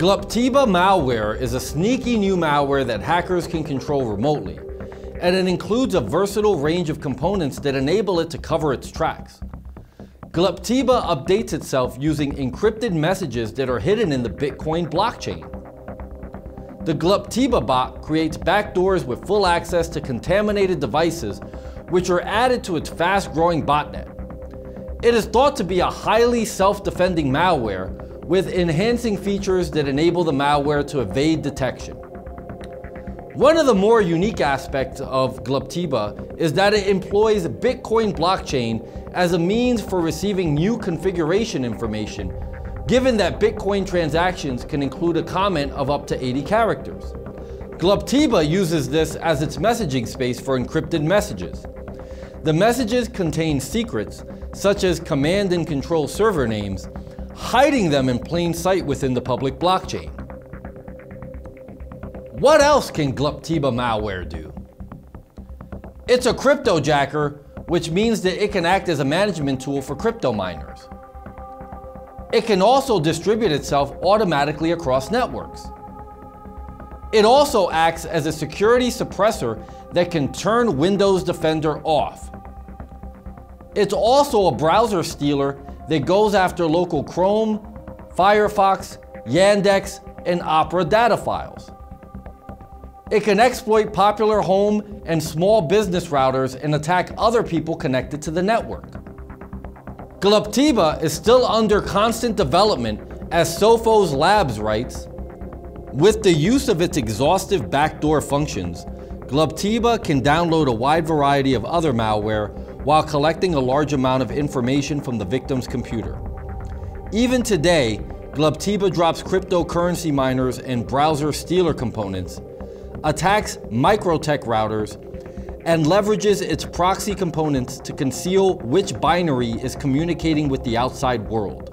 Glupteba malware is a sneaky new malware that hackers can control remotely, and it includes a versatile range of components that enable it to cover its tracks. Glupteba updates itself using encrypted messages that are hidden in the Bitcoin blockchain. The Glupteba bot creates backdoors with full access to contaminated devices, which are added to its fast-growing botnet. It is thought to be a highly self-defending malware with enhancing features that enable the malware to evade detection. One of the more unique aspects of Glupteba is that it employs Bitcoin blockchain as a means for receiving new configuration information, given that Bitcoin transactions can include a comment of up to 80 characters. Glupteba uses this as its messaging space for encrypted messages. The messages contain secrets, such as command and control server names, hiding them in plain sight within the public blockchain. What else can Glupteba malware do? It's a cryptojacker, which means that it can act as a management tool for crypto miners. It can also distribute itself automatically across networks. It also acts as a security suppressor that can turn Windows Defender off. It's also a browser stealer that goes after local Chrome, Firefox, Yandex, and Opera data files. It can exploit popular home and small business routers and attack other people connected to the network. Glupteba is still under constant development as Sophos Labs writes, with the use of its exhaustive backdoor functions, Glupteba can download a wide variety of other malware while collecting a large amount of information from the victim's computer. Even today, Glupteba drops cryptocurrency miners and browser stealer components attacks MikroTik routers, and leverages its proxy components to conceal which binary is communicating with the outside world.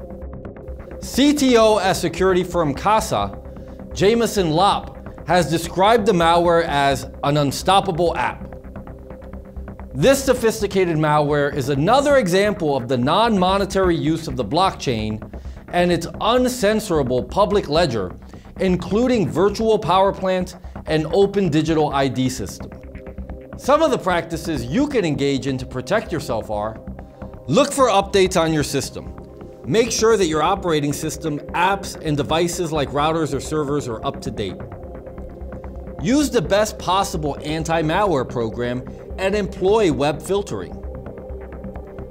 CTO at security firm Casa, Jameson Lopp, has described the malware as an unstoppable app. This sophisticated malware is another example of the non-monetary use of the blockchain and its uncensorable public ledger, including virtual power plants and open digital ID system. Some of the practices you can engage in to protect yourself are, look for updates on your system. Make sure that your operating system, apps, and devices like routers or servers are up to date. Use the best possible anti-malware program and employ web filtering.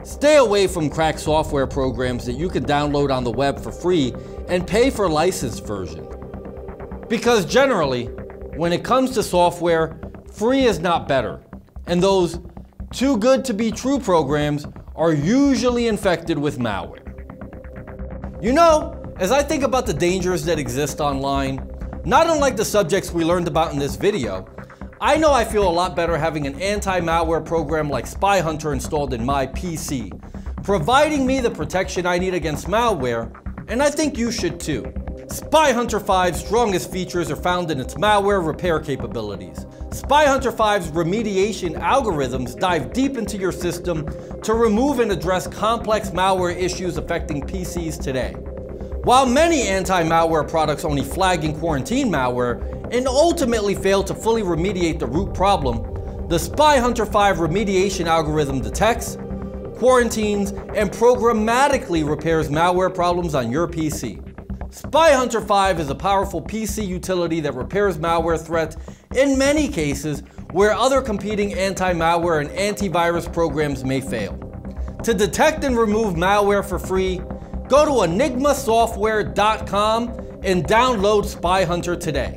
Stay away from cracked software programs that you can download on the web for free and pay for licensed version. Because generally, when it comes to software, free is not better. And those too good to be true programs are usually infected with malware. You know, as I think about the dangers that exist online, not unlike the subjects we learned about in this video, I know I feel a lot better having an anti-malware program like SpyHunter installed in my PC, providing me the protection I need against malware, and I think you should too. SpyHunter 5's strongest features are found in its malware repair capabilities. SpyHunter 5's remediation algorithms dive deep into your system to remove and address complex malware issues affecting PCs today. While many anti-malware products only flag and quarantine malware and ultimately fail to fully remediate the root problem, the SpyHunter 5 remediation algorithm detects, quarantines, and programmatically repairs malware problems on your PC. SpyHunter 5 is a powerful PC utility that repairs malware threats in many cases where other competing anti-malware and antivirus programs may fail. To detect and remove malware for free, go to enigmasoftware.com and download SpyHunter today.